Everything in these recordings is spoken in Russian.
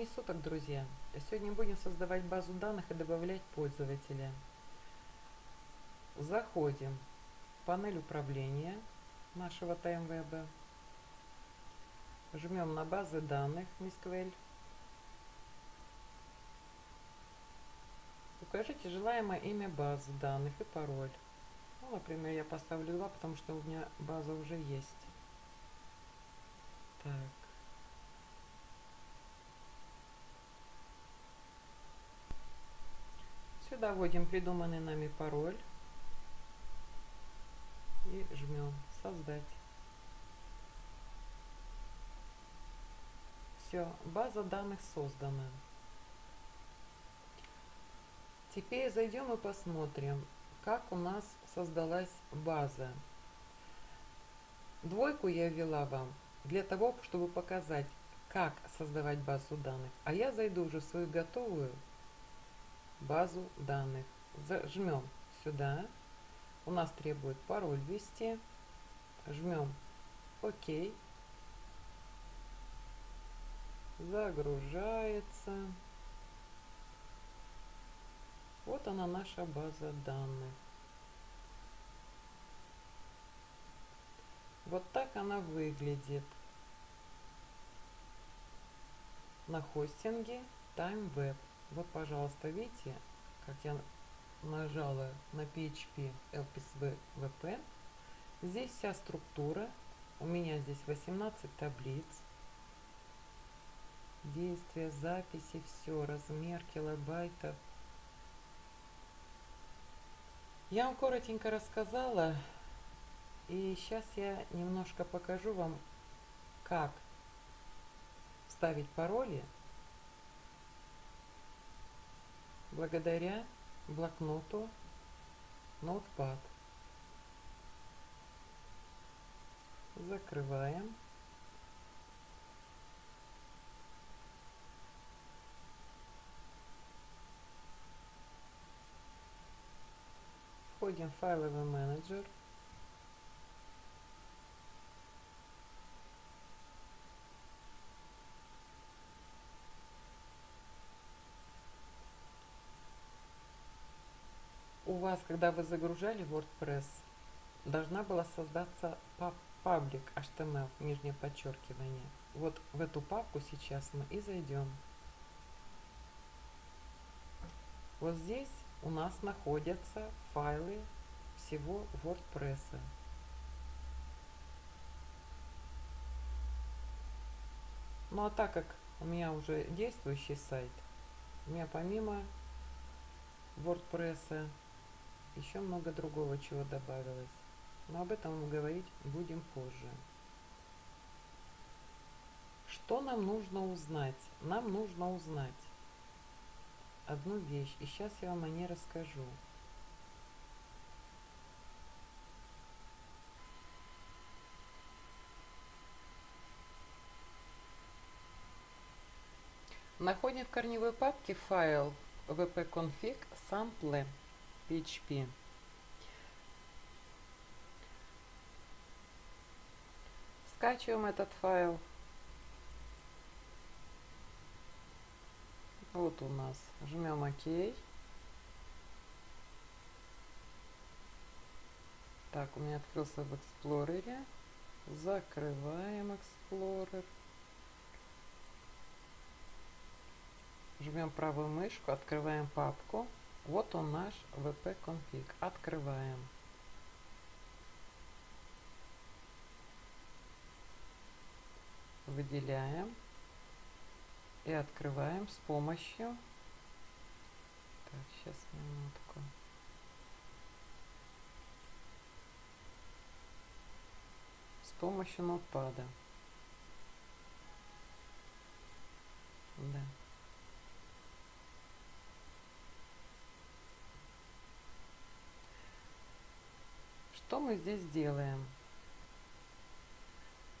времени суток, друзья! Сегодня будем создавать базу данных и добавлять пользователя. Заходим в панель управления нашего TimeWeb. Жмем на базы данных MySQL. Укажите желаемое имя базы данных и пароль. Ну, например, я поставлю 2, потому что у меня база уже есть. Так. Сюда вводим придуманный нами пароль и жмем создать. Все, база данных создана. Теперь зайдем и посмотрим, как у нас создалась база. Двойку я ввела вам для того, чтобы показать, как создавать базу данных. А я зайду уже в свою готовую базу данных. Жмем сюда. У нас требует пароль ввести. Жмем ОК. Загружается. Вот она наша база данных. Вот так она выглядит на хостинге TimeWeb. Вот, пожалуйста, видите, как я нажала на PHP LPSB VP. Здесь вся структура. У меня здесь 18 таблиц. Действия, записи, все, размер килобайтов. Я вам коротенько рассказала. И сейчас я немножко покажу вам, как ставить пароли благодаря блокноту Notepad. Закрываем. Входим в файловый менеджер. Вас, когда вы загружали WordPress, должна была создаться паблик HTML, нижнее подчеркивание. Вот в эту папку сейчас мы и зайдем. Вот здесь у нас находятся файлы всего WordPress. Ну а так как у меня уже действующий сайт, у меня помимо WordPress еще много другого чего добавилось. Но об этом говорить будем позже. Что нам нужно узнать? Нам нужно узнать одну вещь. И сейчас я вам о ней расскажу. Находим в корневой папке файл wp-config sample PHP. Скачиваем этот файл. Вот у нас. Жмем ОК. Так, у меня открылся в Explorer. Закрываем Explorer. Жмем правую мышку, открываем папку. Вот он наш wp-config. Открываем. Выделяем. И открываем с помощью... Так, сейчас минутку. С помощью ноутпада. Да. Что мы здесь делаем?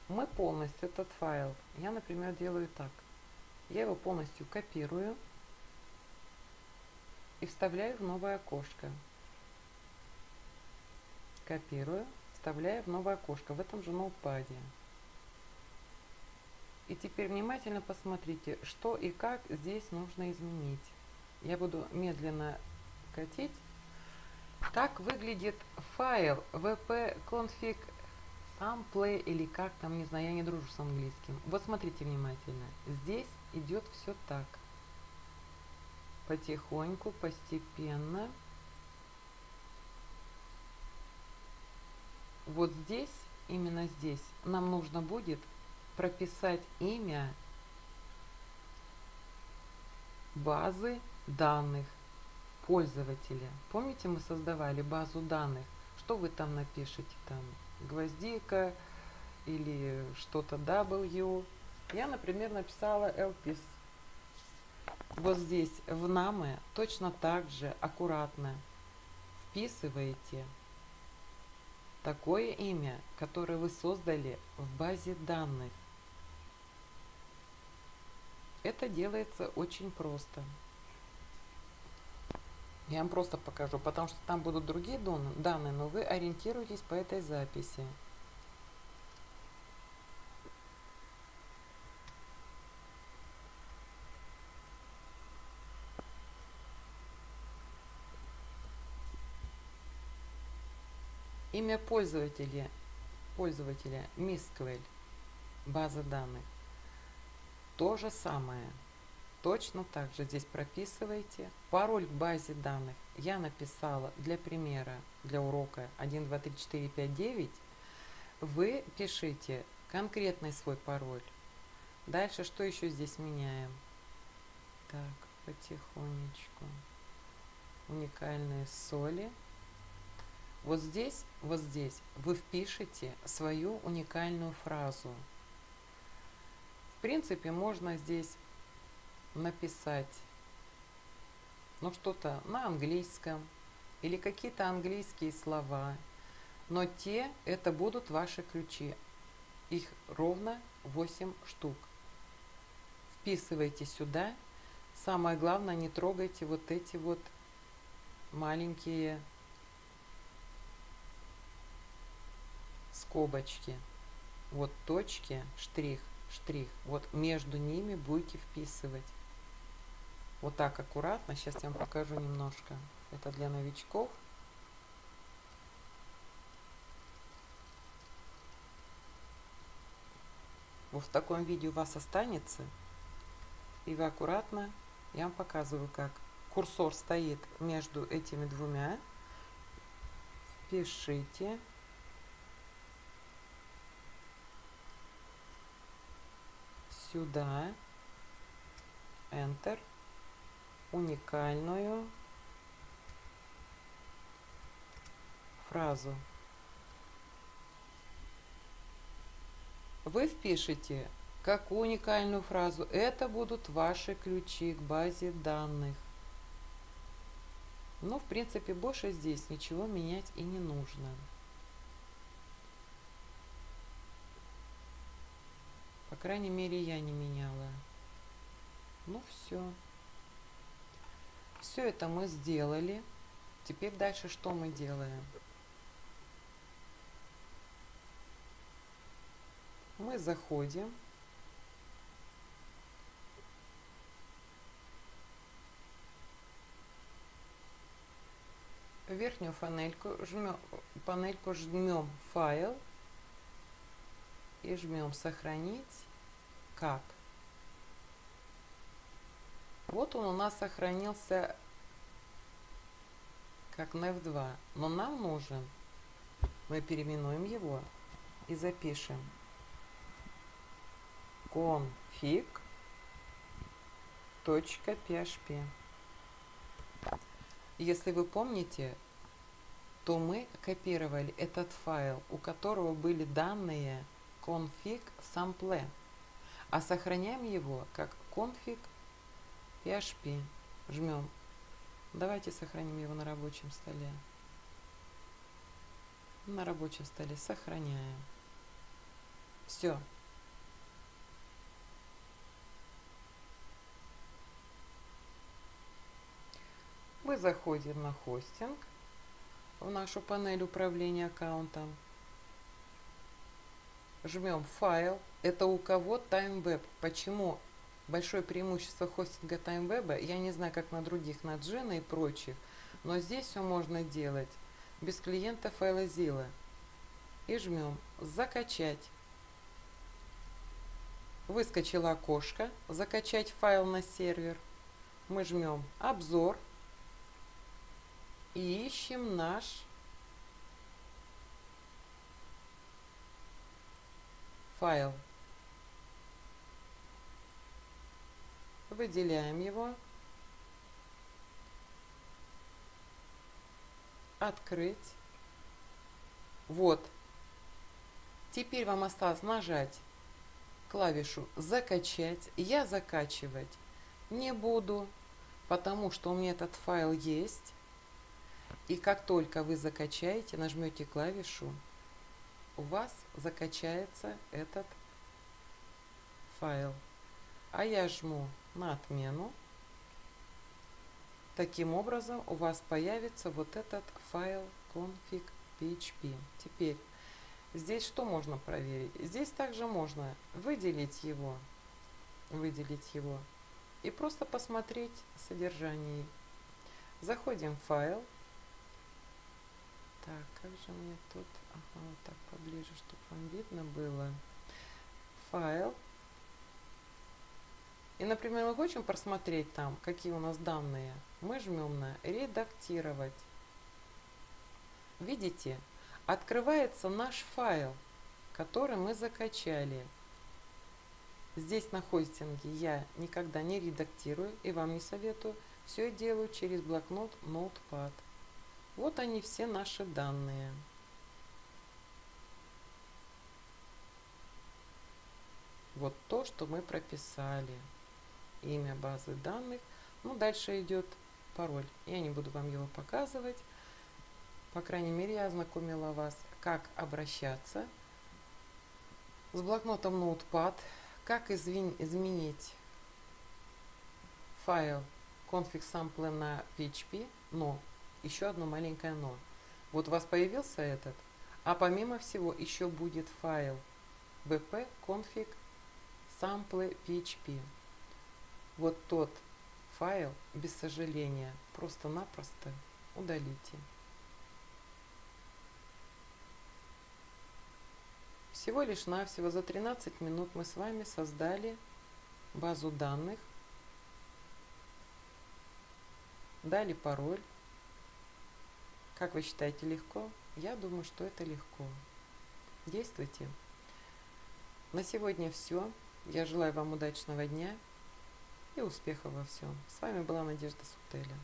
Мы полностью этот файл, я, например, делаю так. Я его полностью копирую и вставляю в новое окошко. Копирую, вставляю в новое окошко в этом же ноутпаде. И теперь внимательно посмотрите, что и как здесь нужно изменить. Я буду медленно катить. Так выглядит файл wp-config sample или как там, не знаю, я не дружу с английским. Вот смотрите внимательно. Здесь идет все так. Потихоньку, постепенно. Вот здесь, именно здесь, нам нужно будет прописать имя базы данных пользователя. Помните, мы создавали базу данных? Что вы там напишите? Там гвоздика или что-то W. Я, например, написала LPIS. Вот здесь в наме точно так же аккуратно вписываете такое имя, которое вы создали в базе данных. Это делается очень просто. Я вам просто покажу, потому что там будут другие данные, но вы ориентируйтесь по этой записи. Имя пользователя, пользователя MISQL, база данных. То же самое. Точно так же здесь прописывайте пароль к базе данных. Я написала для примера, для урока 1, 2, 3, 4, 5, 9. Вы пишите конкретный свой пароль. Дальше что еще здесь меняем? Так, потихонечку. Уникальные соли. Вот здесь, вот здесь вы впишете свою уникальную фразу. В принципе, можно здесь написать ну что-то на английском или какие-то английские слова, но те это будут ваши ключи. Их ровно 8 штук. Вписывайте сюда. Самое главное, не трогайте вот эти вот маленькие скобочки. Вот точки, штрих, штрих. Вот между ними будете вписывать. Вот так аккуратно. Сейчас я вам покажу немножко. Это для новичков. Вот в таком виде у вас останется. И вы аккуратно, я вам показываю, как курсор стоит между этими двумя. Пишите. Сюда. Enter уникальную фразу. Вы впишете какую уникальную фразу. Это будут ваши ключи к базе данных. Но, в принципе, больше здесь ничего менять и не нужно. По крайней мере, я не меняла. Ну, все. Все это мы сделали. Теперь дальше что мы делаем? Мы заходим. В верхнюю панельку жмем, панельку жмем файл и жмем сохранить как. Вот он у нас сохранился как NEF2, но нам нужен, мы переименуем его и запишем config.php. Если вы помните, то мы копировали этот файл, у которого были данные config sample, а сохраняем его как config PHP. Жмем. Давайте сохраним его на рабочем столе. На рабочем столе сохраняем. Все. Мы заходим на хостинг, в нашу панель управления аккаунтом. Жмем файл, Это у кого TimeWeb? Почему большое преимущество хостинга TimeWeb? Я не знаю, как на других, на Джена и прочих, но здесь все можно делать без клиента FileZilla. И жмем «Закачать». Выскочило окошко «Закачать файл на сервер». Мы жмем «Обзор» и ищем наш файл. Выделяем его. Открыть. Вот. Теперь вам осталось нажать клавишу «Закачать». Я закачивать не буду, потому что у меня этот файл есть. И как только вы закачаете, нажмете клавишу, у вас закачается этот файл. А я жму на отмену. Таким образом у вас появится вот этот файл config.php. Теперь здесь что можно проверить? Здесь также можно выделить его, выделить его и просто посмотреть содержание. Заходим в файл. Так, как же мне тут... Ага, вот так поближе, чтобы вам видно было. Файл. И, например, мы хотим просмотреть там, какие у нас данные. Мы жмем на «Редактировать». Видите, открывается наш файл, который мы закачали. Здесь на хостинге я никогда не редактирую и вам не советую. Все делаю через блокнот Notepad. Вот они все наши данные. Вот то, что мы прописали. Имя базы данных. Ну, дальше идет пароль. Я не буду вам его показывать. По крайней мере, я ознакомила вас, как обращаться с блокнотом Notepad, как изменить файл config sample на PHP, но, еще одно маленькое но. Вот у вас появился этот, а помимо всего еще будет файл bp config sample PHP. Вот тот файл, без сожаления, просто-напросто удалите. Всего лишь навсего за 13 минут мы с вами создали базу данных, дали пароль. Как вы считаете, легко? Я думаю, что это легко. Действуйте. На сегодня все. Я желаю вам удачного дня и успехов во всем. С вами была Надежда Сутеля.